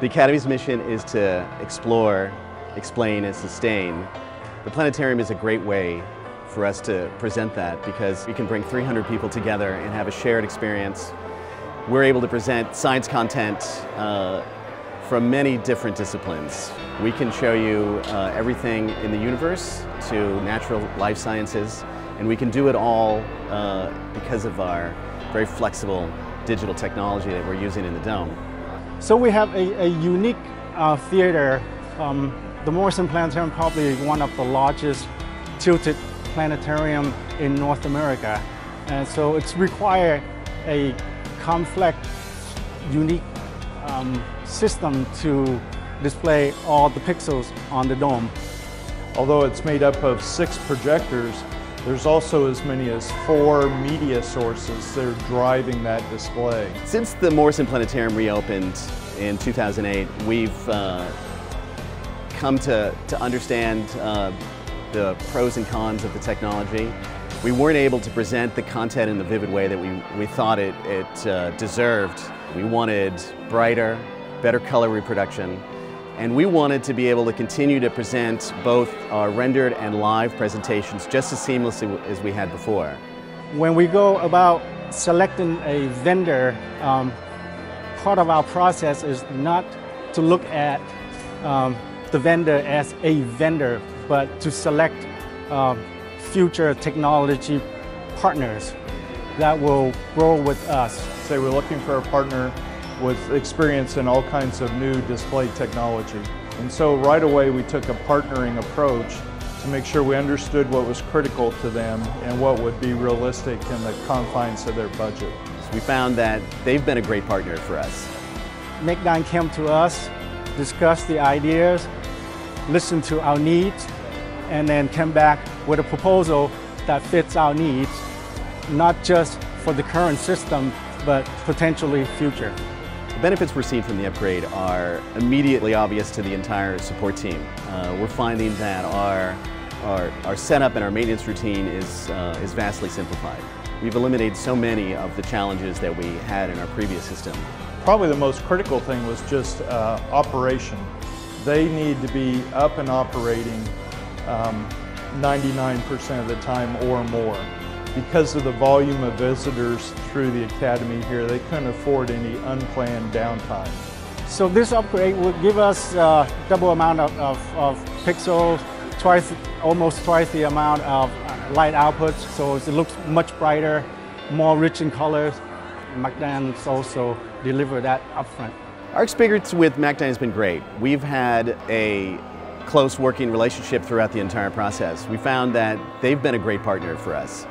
The Academy's mission is to explore, explain, and sustain. The planetarium is a great way for us to present that because we can bring 300 people together and have a shared experience. We're able to present science content uh, from many different disciplines. We can show you uh, everything in the universe to natural life sciences, and we can do it all uh, because of our very flexible digital technology that we're using in the dome. So we have a, a unique uh, theater. Um, the Morrison Planetarium probably one of the largest tilted planetarium in North America. And so it's required a complex, unique um, system to display all the pixels on the dome. Although it's made up of six projectors, there's also as many as four media sources that are driving that display. Since the Morrison Planetarium reopened in 2008, we've uh, come to, to understand uh, the pros and cons of the technology. We weren't able to present the content in the vivid way that we, we thought it, it uh, deserved. We wanted brighter, better color reproduction, and we wanted to be able to continue to present both our rendered and live presentations just as seamlessly as we had before. When we go about selecting a vendor, um, part of our process is not to look at um, the vendor as a vendor, but to select um, future technology partners that will grow with us. Say we're looking for a partner with experience in all kinds of new display technology. And so right away we took a partnering approach to make sure we understood what was critical to them and what would be realistic in the confines of their budget. We found that they've been a great partner for us. MechDyne came to us, discussed the ideas, listened to our needs, and then came back with a proposal that fits our needs, not just for the current system, but potentially future. The benefits we're seeing from the upgrade are immediately obvious to the entire support team. Uh, we're finding that our, our, our, setup and our maintenance routine is, uh, is vastly simplified. We've eliminated so many of the challenges that we had in our previous system. Probably the most critical thing was just uh, operation. They need to be up and operating 99% um, of the time or more because of the volume of visitors through the Academy here, they couldn't afford any unplanned downtime. So this upgrade will give us uh, double amount of, of, of, pixels, twice, almost twice the amount of light output, so it looks much brighter, more rich in colors. MechDyne's also deliver that upfront. Our experience with MechDyne has been great. We've had a close working relationship throughout the entire process. We found that they've been a great partner for us.